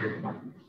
何?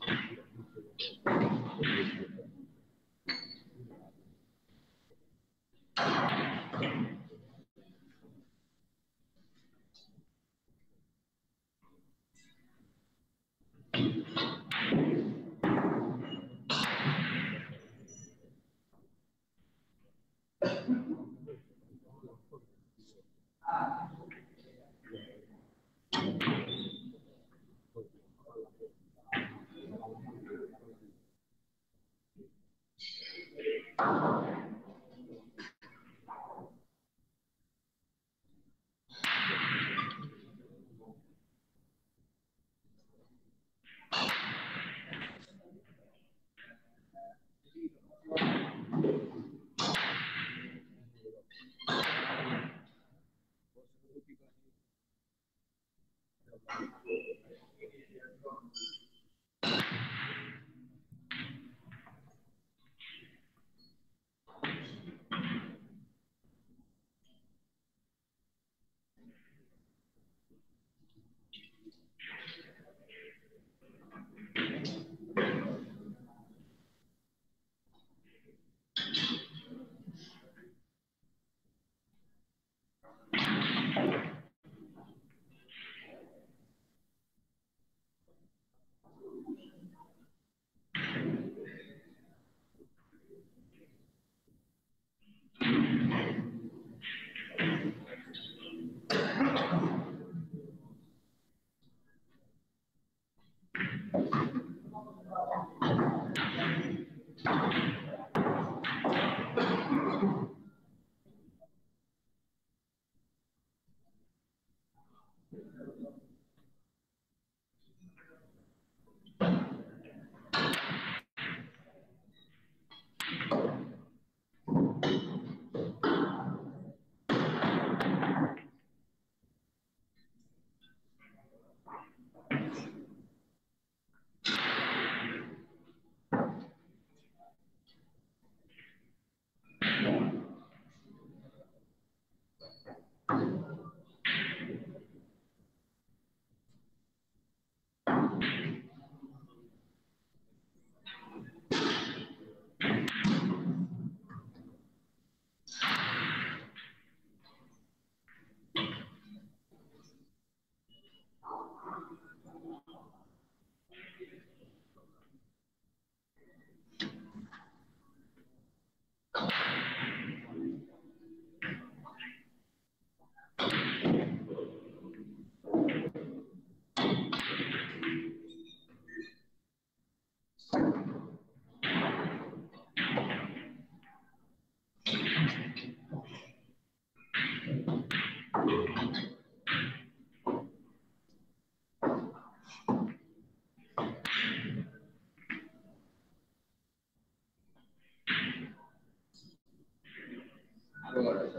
跟我来一下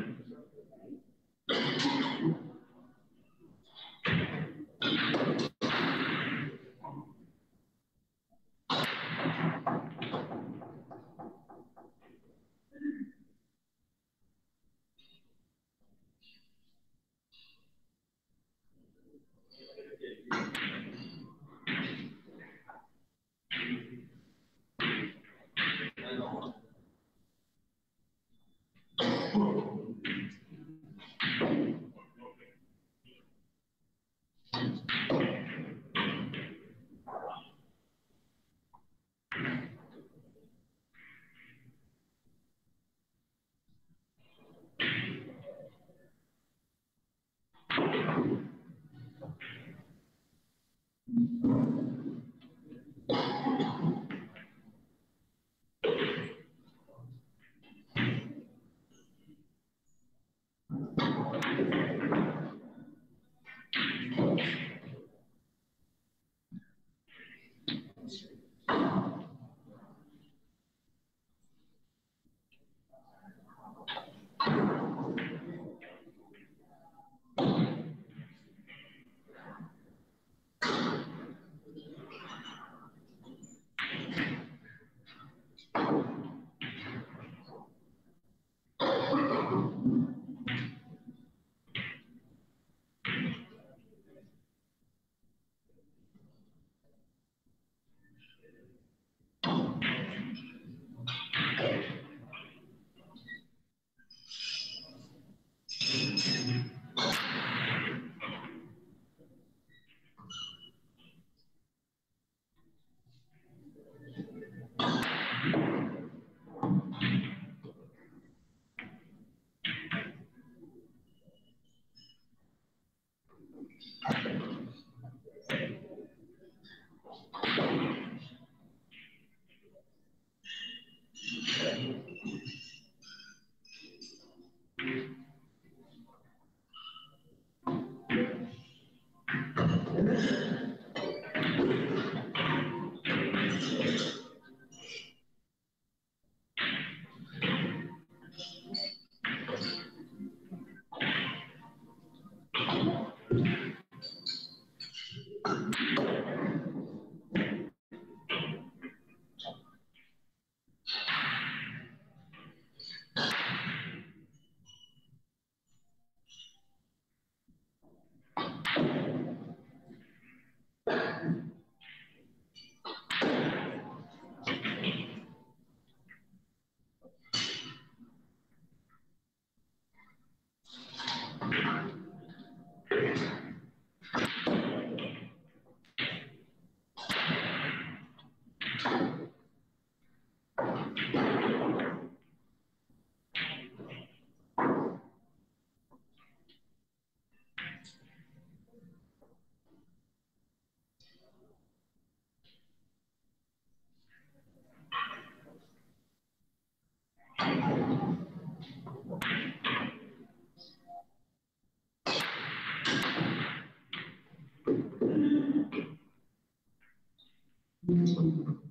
うん。